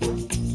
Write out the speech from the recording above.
you